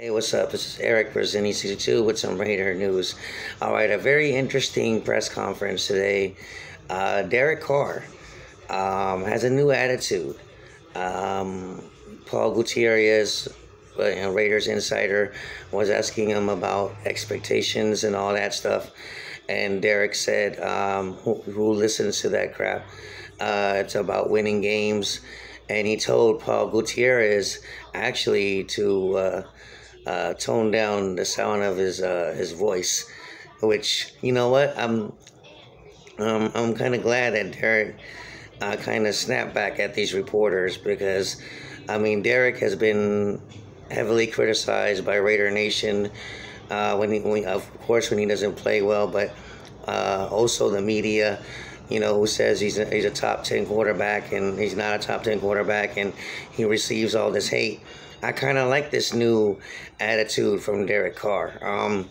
Hey, what's up? This is Eric for Zennie62 with some Raider news. All right, a very interesting press conference today. Uh, Derek Carr um, has a new attitude. Um, Paul Gutierrez, uh, you know, Raiders insider, was asking him about expectations and all that stuff. And Derek said, um, who, who, listens to that crap? Uh, it's about winning games. And he told Paul Gutierrez actually to uh, uh, tone down the sound of his uh, his voice, which you know what? I'm um, I'm kind of glad that Derek uh, kind of snapped back at these reporters because I mean Derek has been heavily criticized by Raider Nation uh, when he when, of course when he doesn't play well, but uh, also the media you know, who says he's a, he's a top 10 quarterback and he's not a top 10 quarterback and he receives all this hate. I kind of like this new attitude from Derek Carr. Um,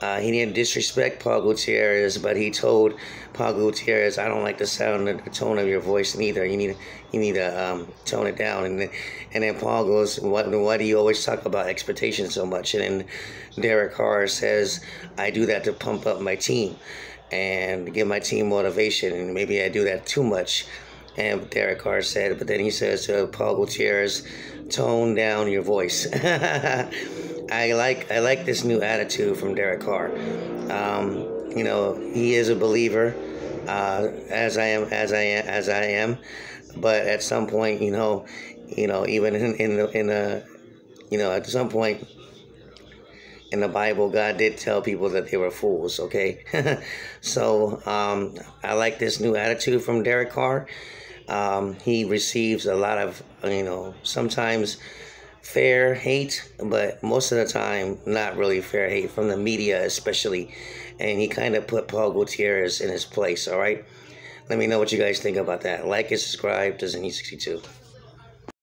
uh, he didn't disrespect Paul Gutierrez, but he told Paul Gutierrez, "I don't like the sound and the tone of your voice neither. You need you need to um, tone it down." And then, and then Paul goes, "What why do you always talk about expectations so much?" And then Derek Carr says, "I do that to pump up my team and give my team motivation, and maybe I do that too much." And Derek Carr said, but then he says to Paul Gutierrez, tone down your voice. I like I like this new attitude from Derek Carr. Um, you know, he is a believer, uh, as I am, as I am, as I am. But at some point, you know, you know, even in in the, in a, you know, at some point in the Bible, God did tell people that they were fools. Okay, so um, I like this new attitude from Derek Carr. Um, he receives a lot of, you know, sometimes fair hate, but most of the time, not really fair hate from the media, especially. And he kind of put Paul Gutierrez in his place, all right? Let me know what you guys think about that. Like and subscribe to Zennie62.